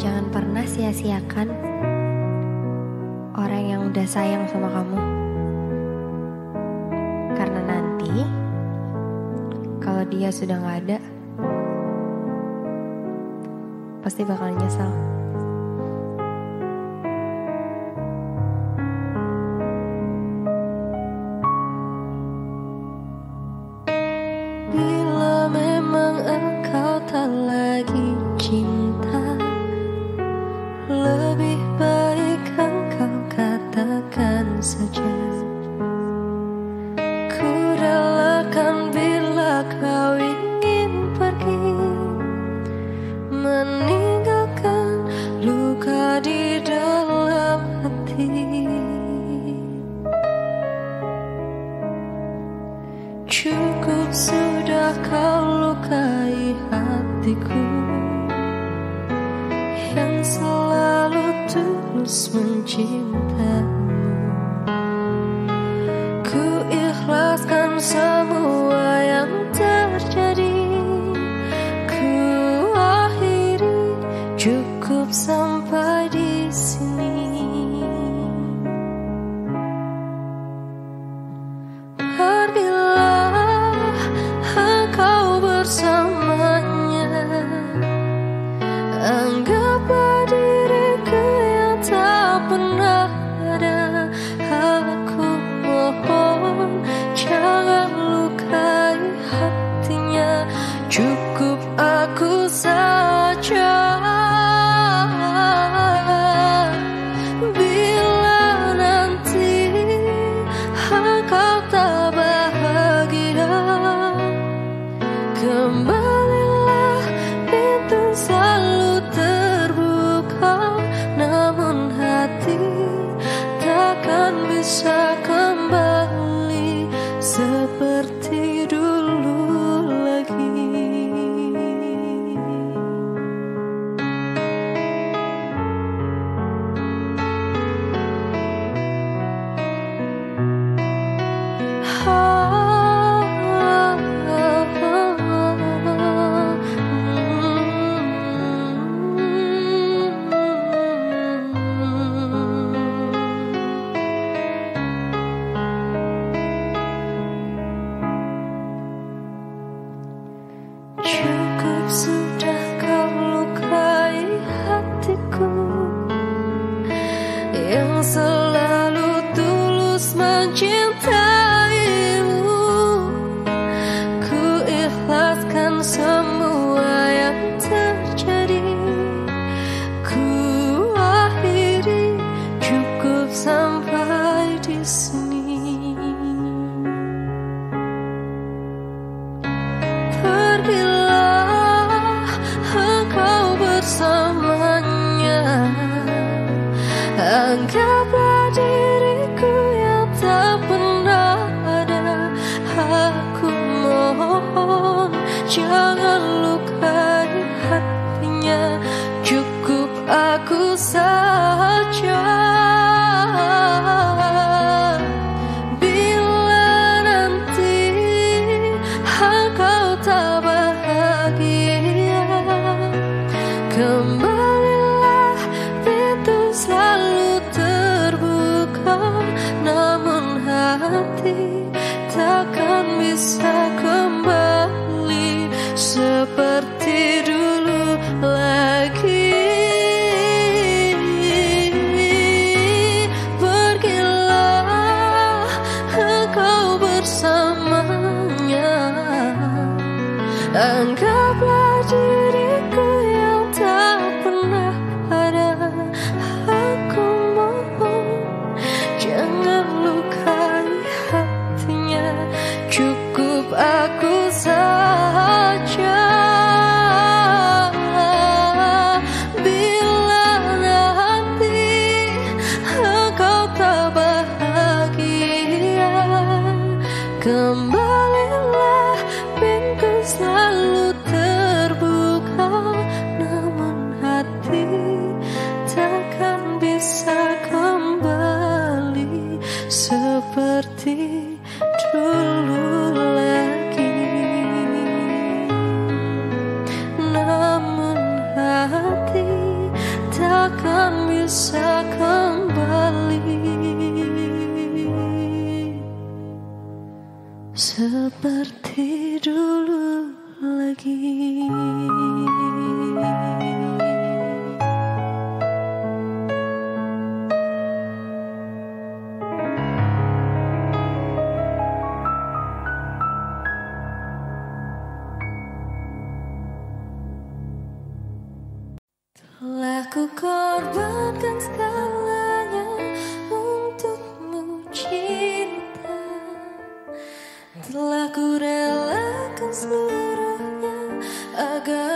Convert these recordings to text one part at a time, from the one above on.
Jangan pernah sia-siakan orang yang udah sayang sama kamu. Karena nanti kalau dia sudah nggak ada, pasti bakal nyesal.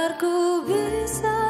Agar ku bisa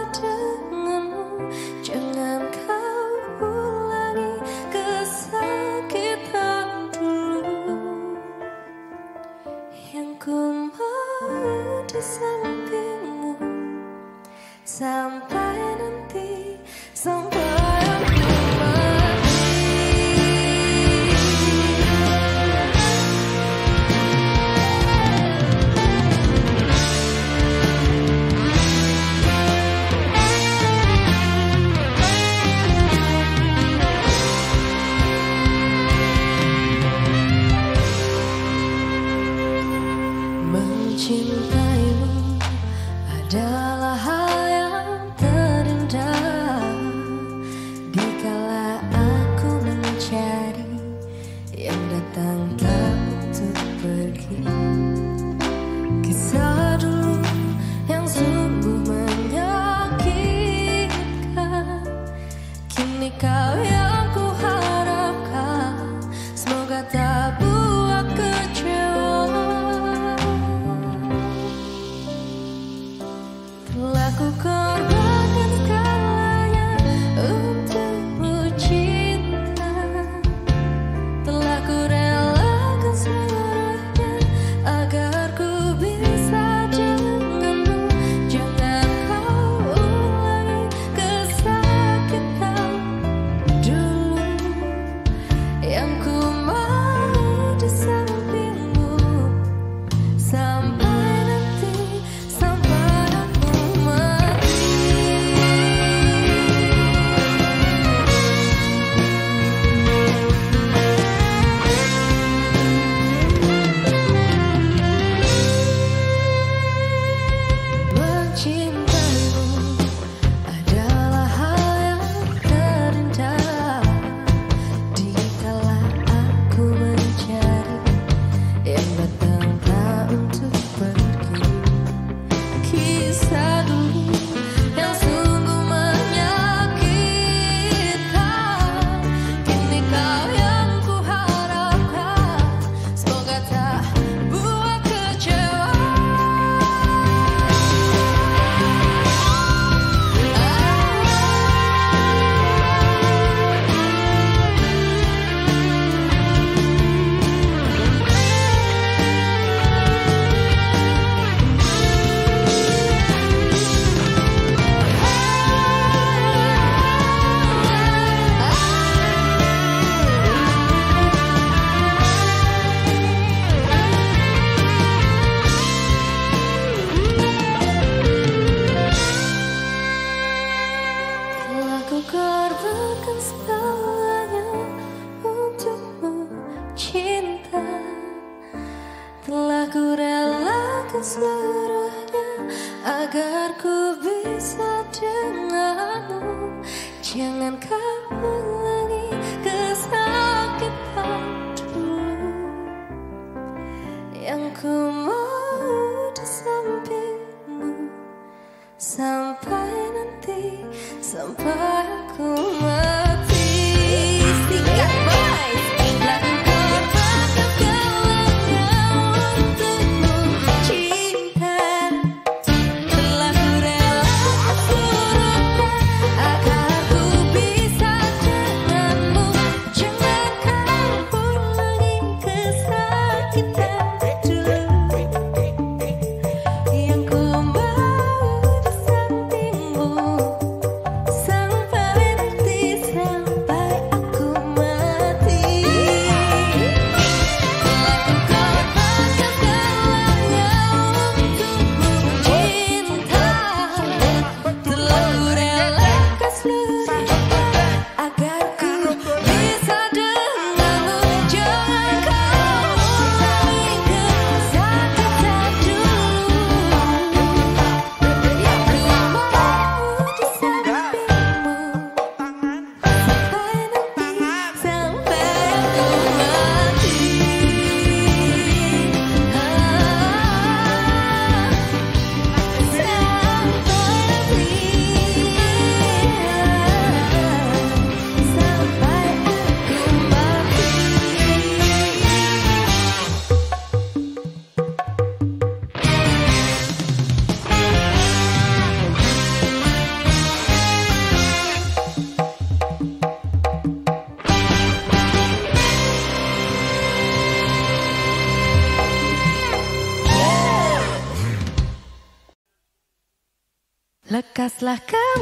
Just like. kau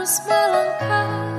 Terus melangkah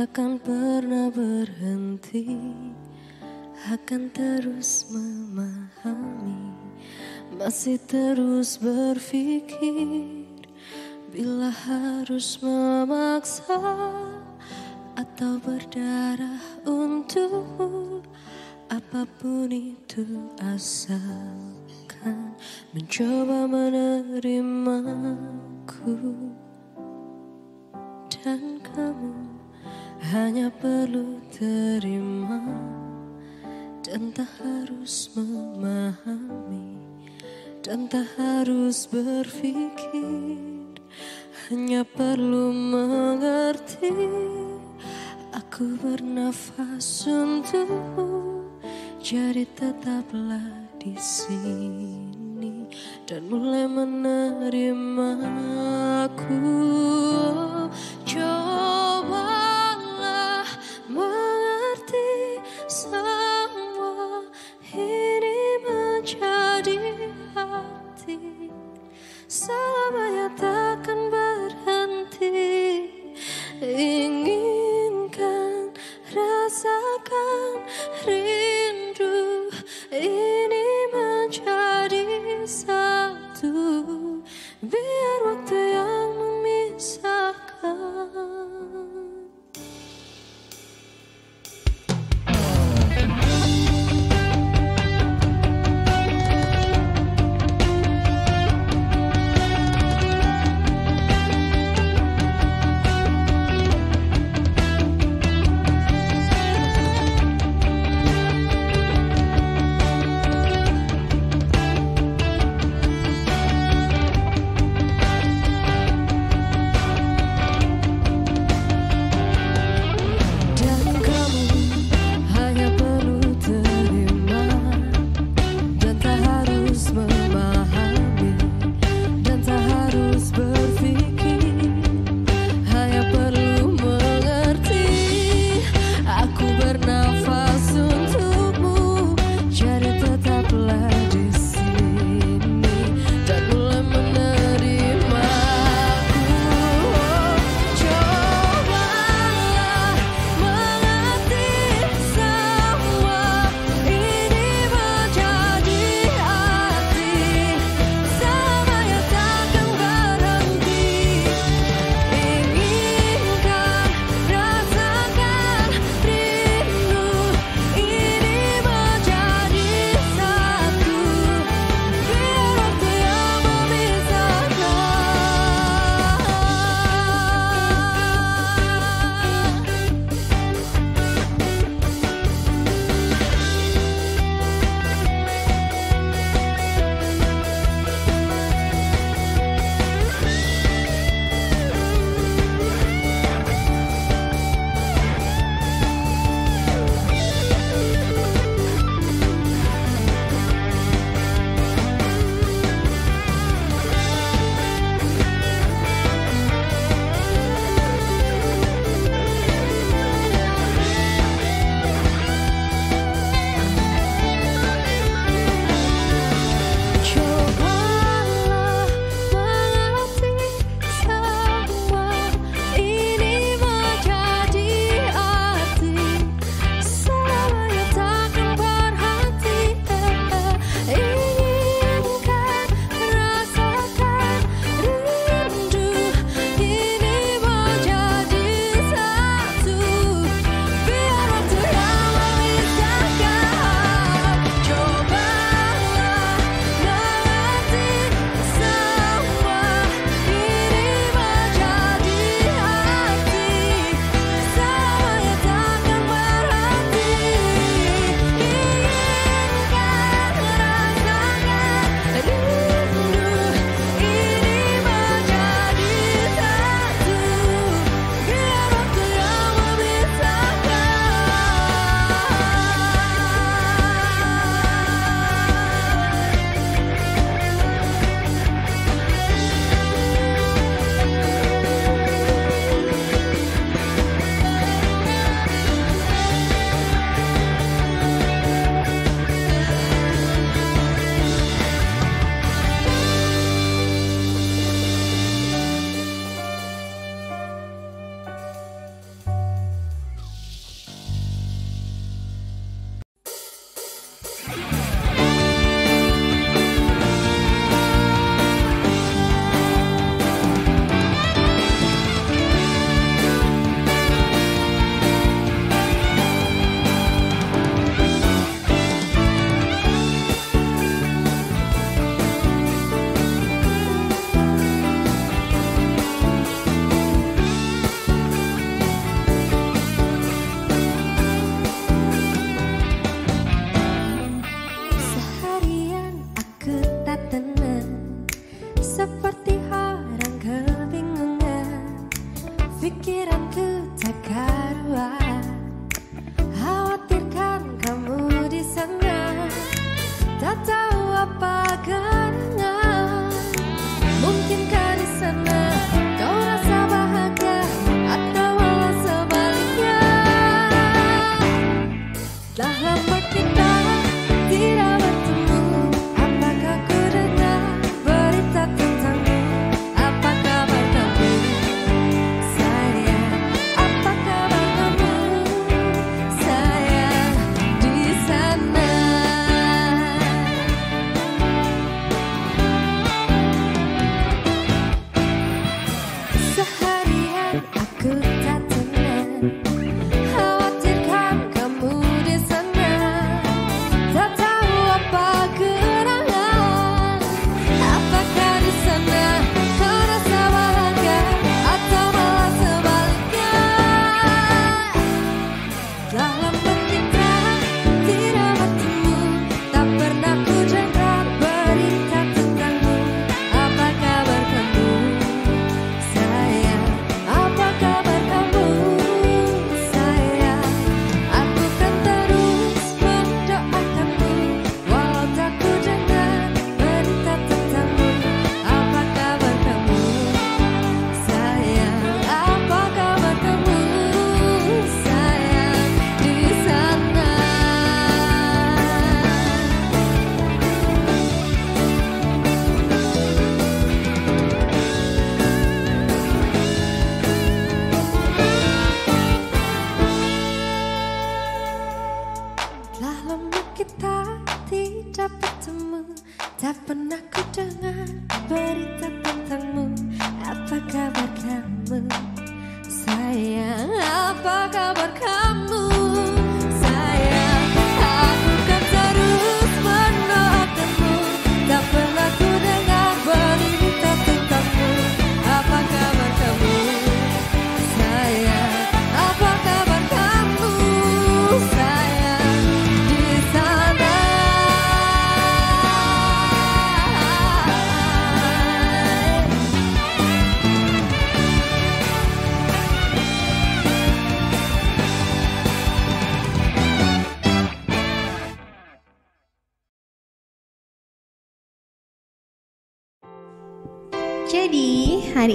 takkan pernah berhenti Akan terus memahami Masih terus berpikir Bila harus memaksa Atau berdarah untukmu Apa pun itu asalkan Mencoba menerimaku dan kamu hanya perlu terima dan tak harus memahami dan tak harus berpikir. Hanya perlu mengerti aku bernafas untukmu jadi tetaplah di sini dan mulai menerima aku selamanya takkan berhenti inginkan rasakan rindu ini menjadi satu. Biar waktu yang memisahkan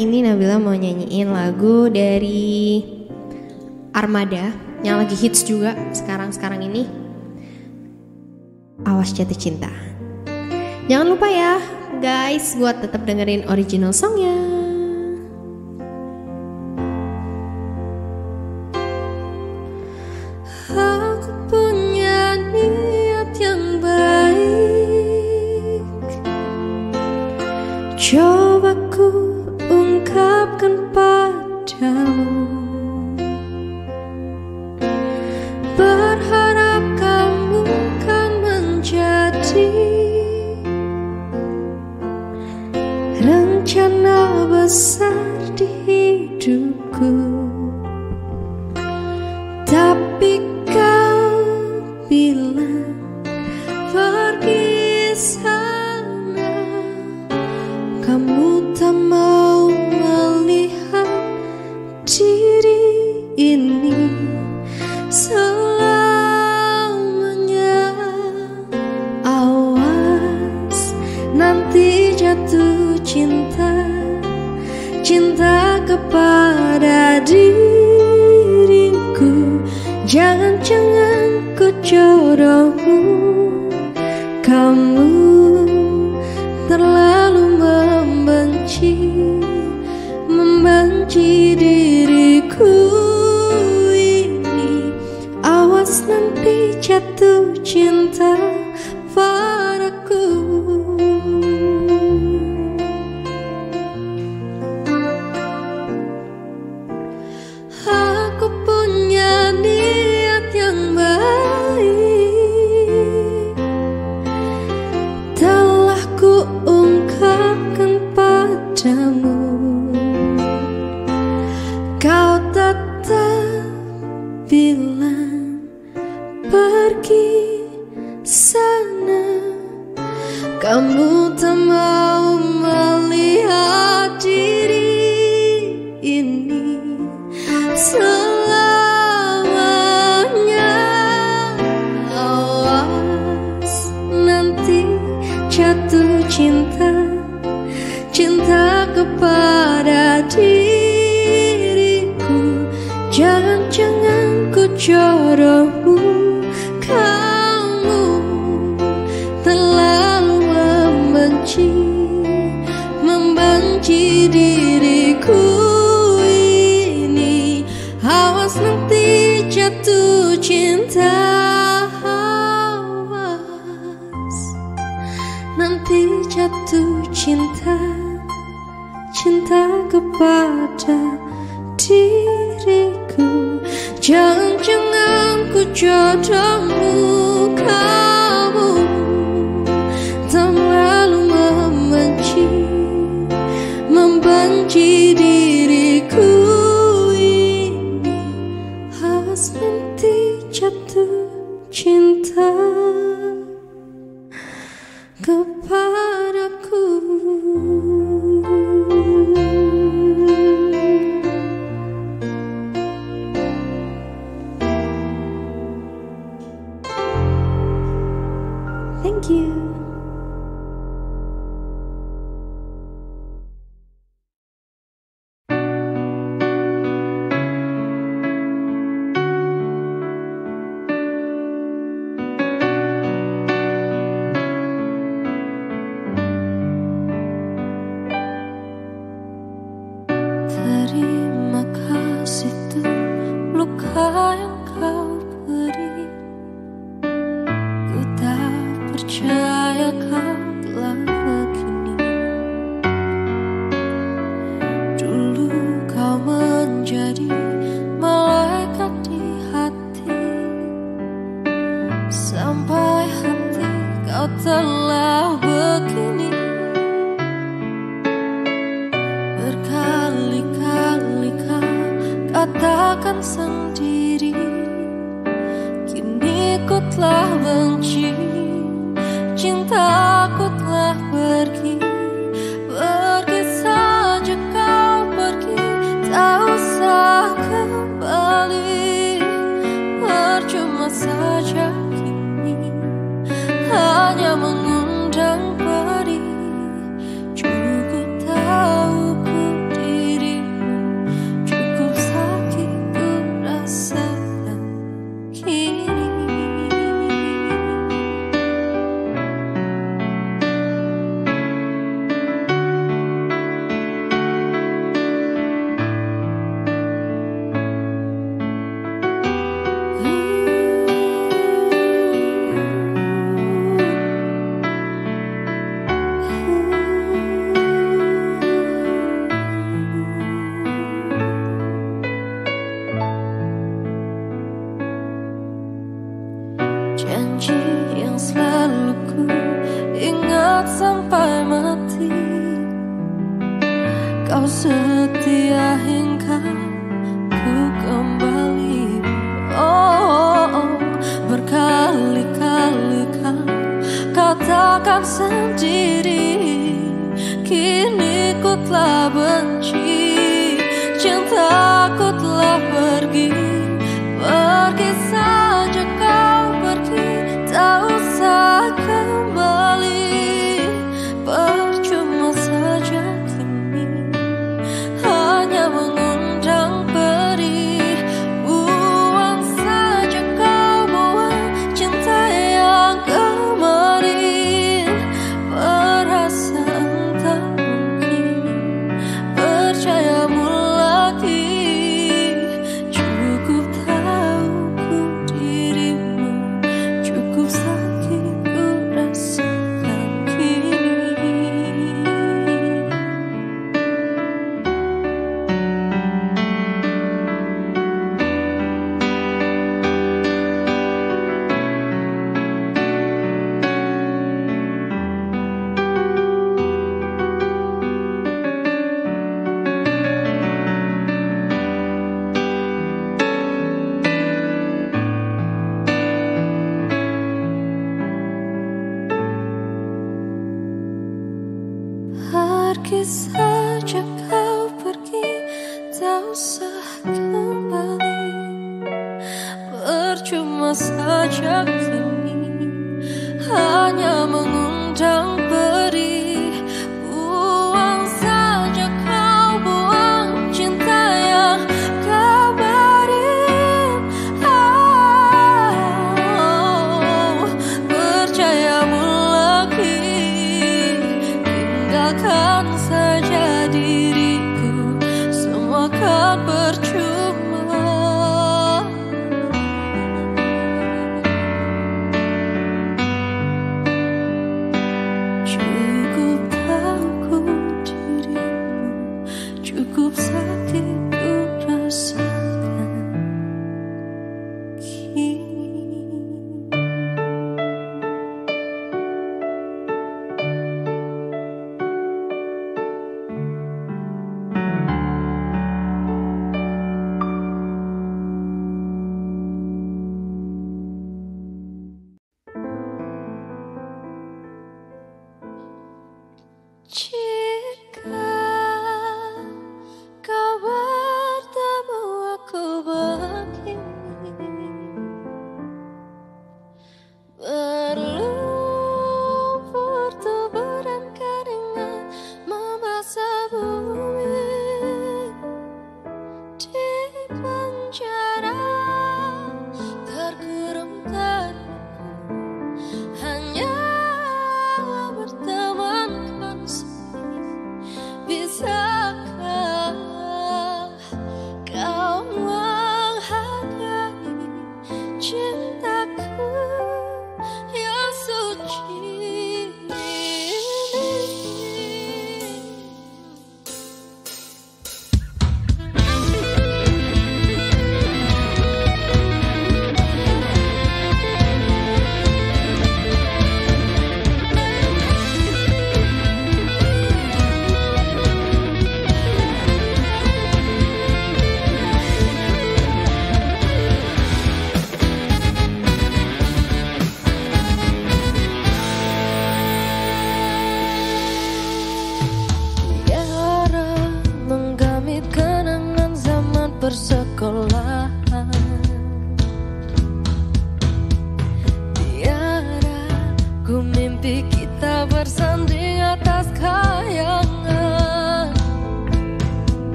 ini Nabila mau nyanyiin lagu dari Armada yang lagi hits juga sekarang-sekarang ini. Awas jatuh cinta. Jangan lupa ya, guys, buat tetap dengerin original songnya. rencana besar di hidupku. Thank you.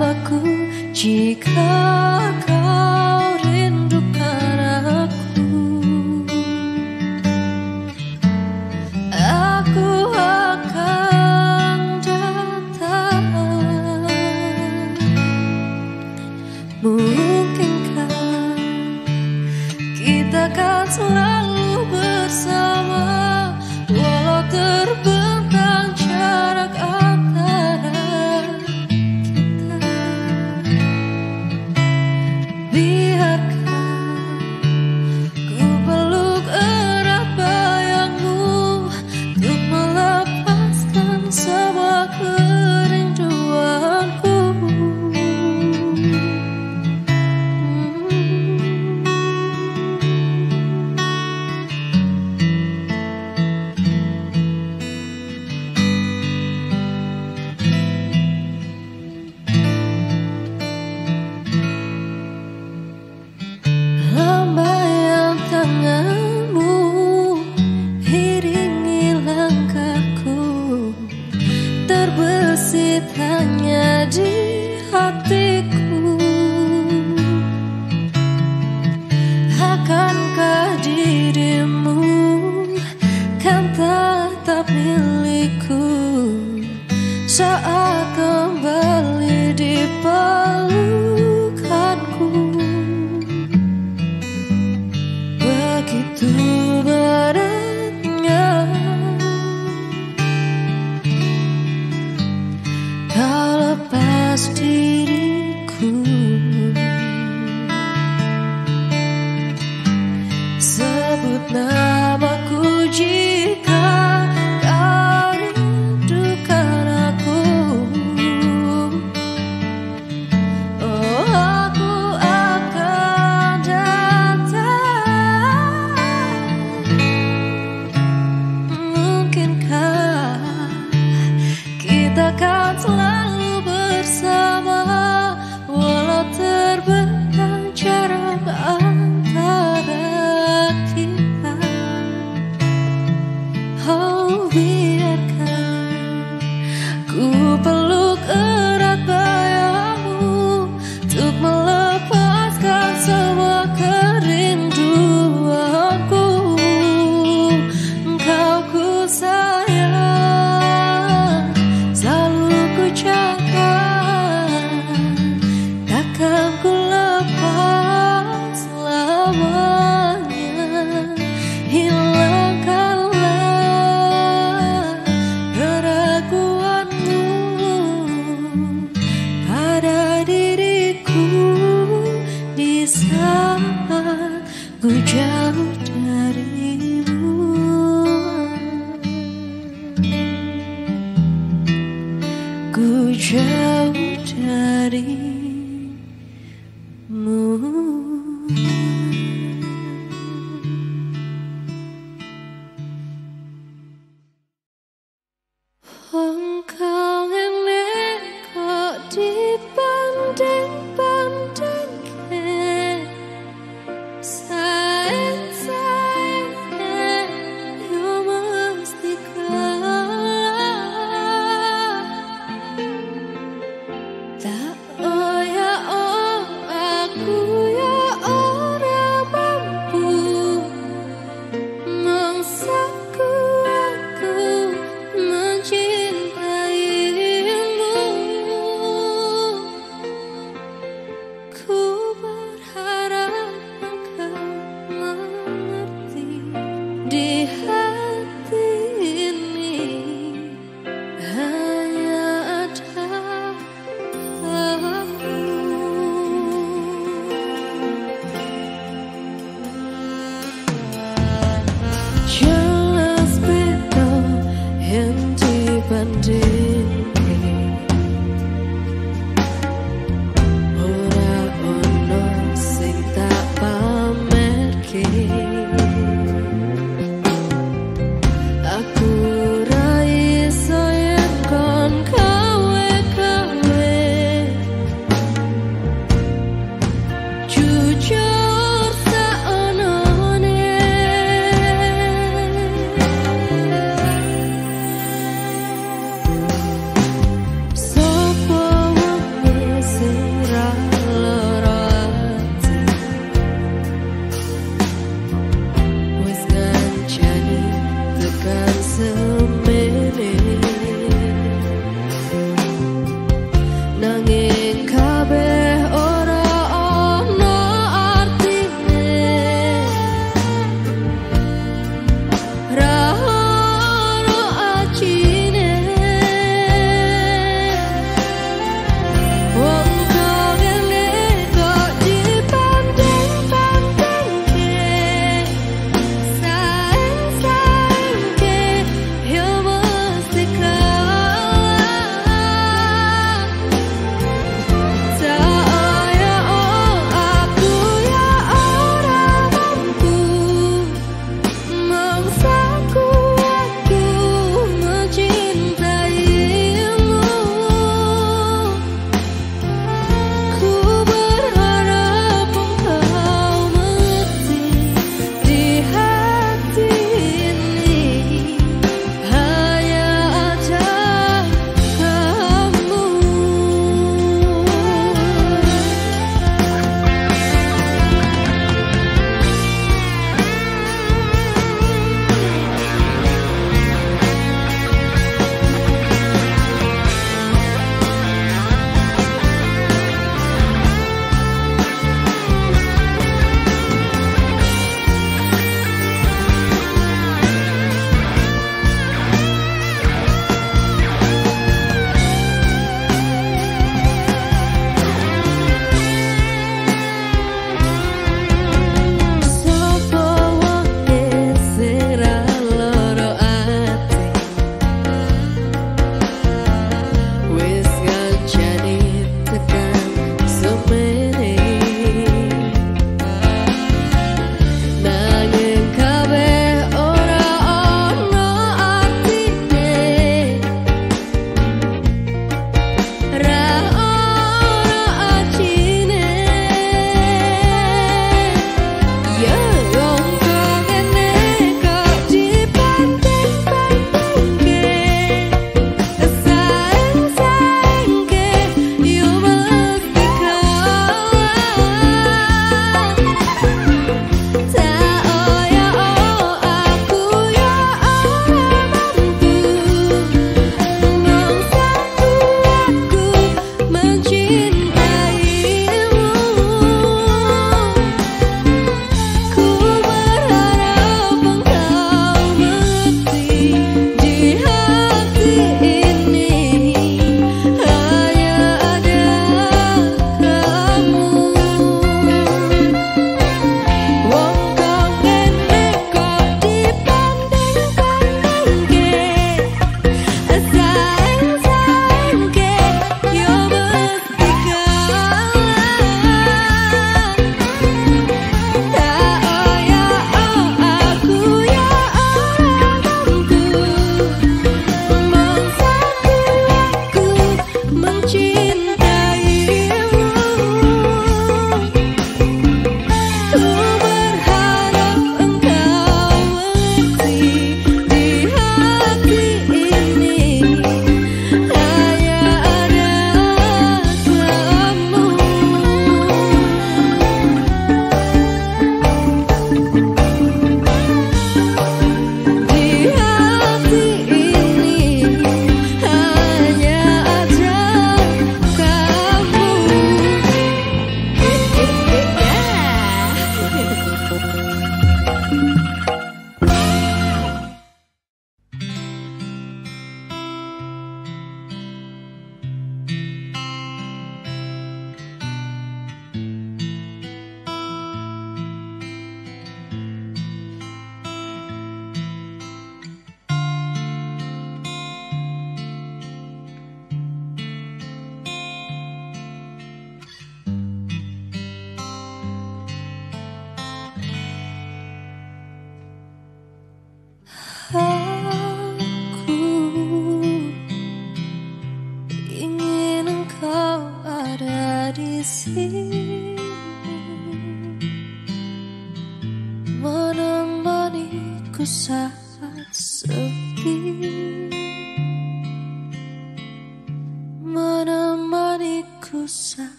Namaku jika kau world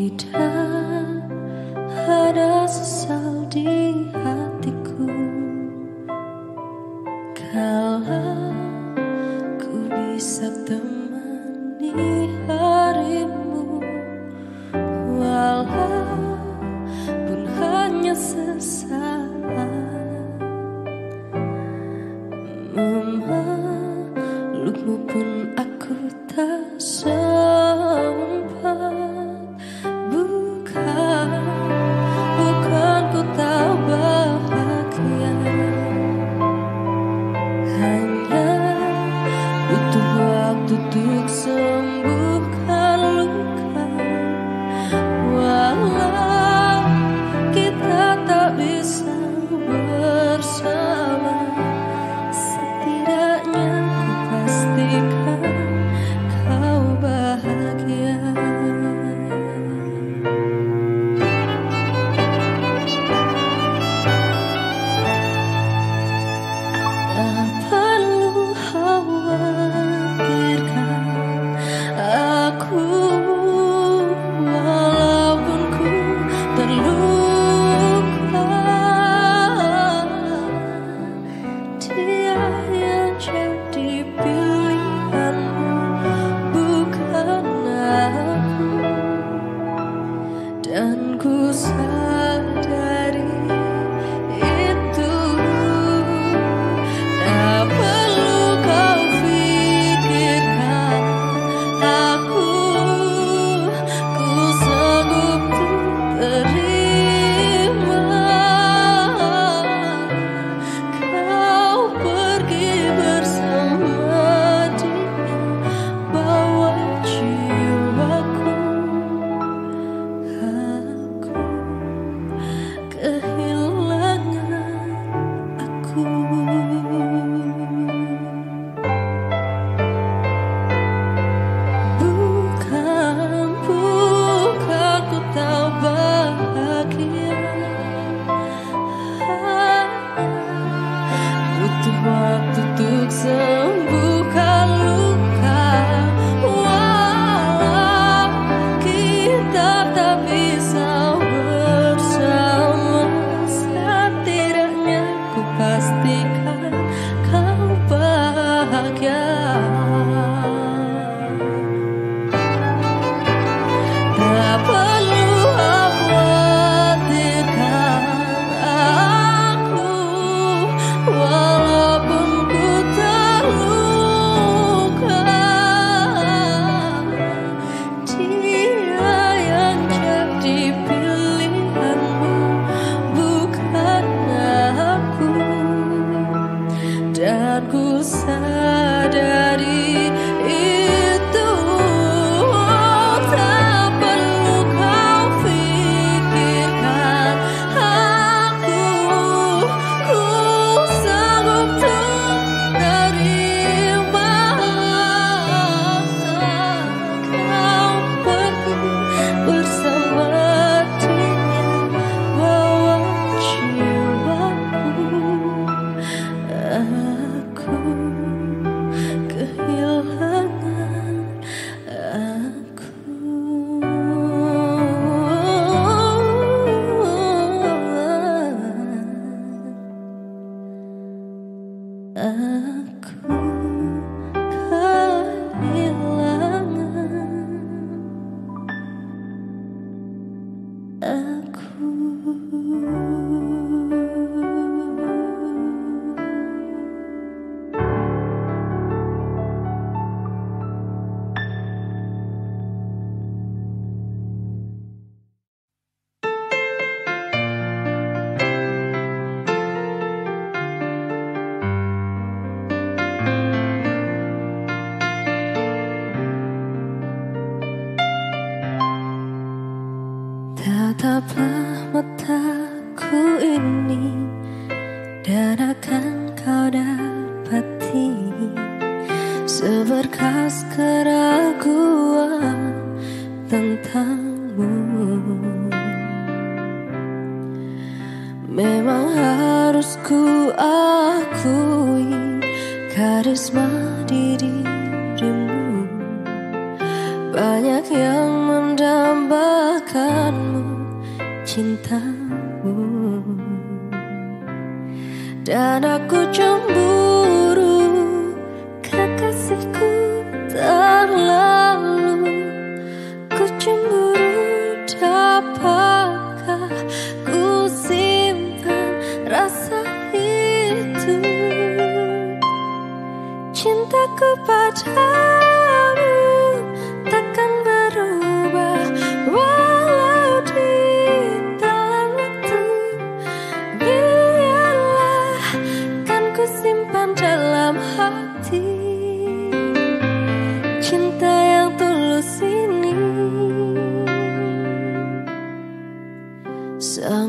Kita ada sesuatu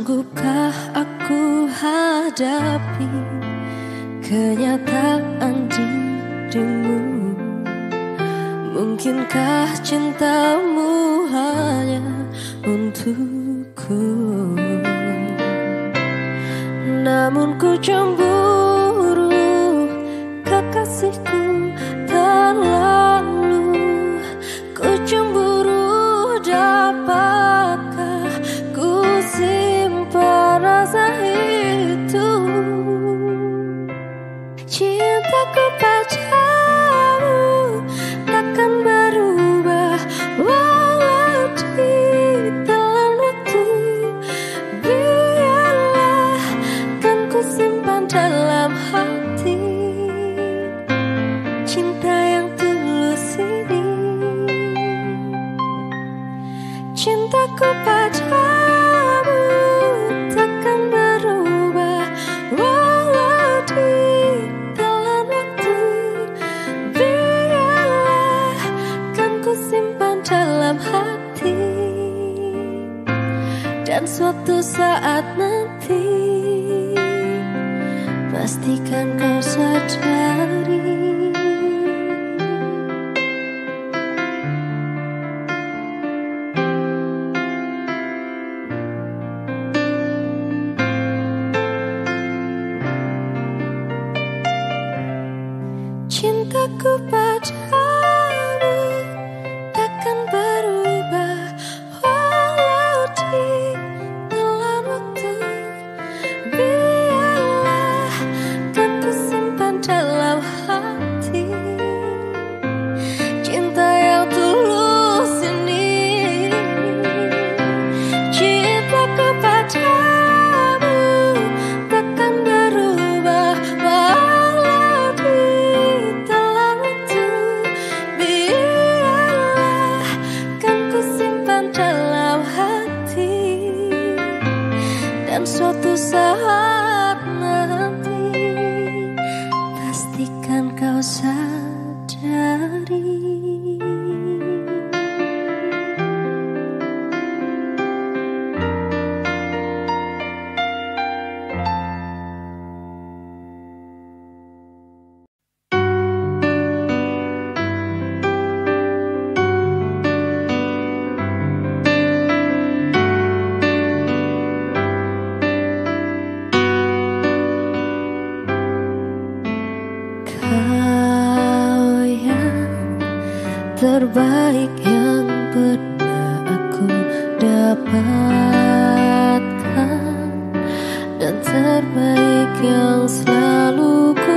Sanggupkah aku hadapi kenyataan dirimu? Mungkinkah cintamu hanya untukku? Namun ku cemburu terbaik yang pernah aku dapatkan. Dan terbaik yang selalu ku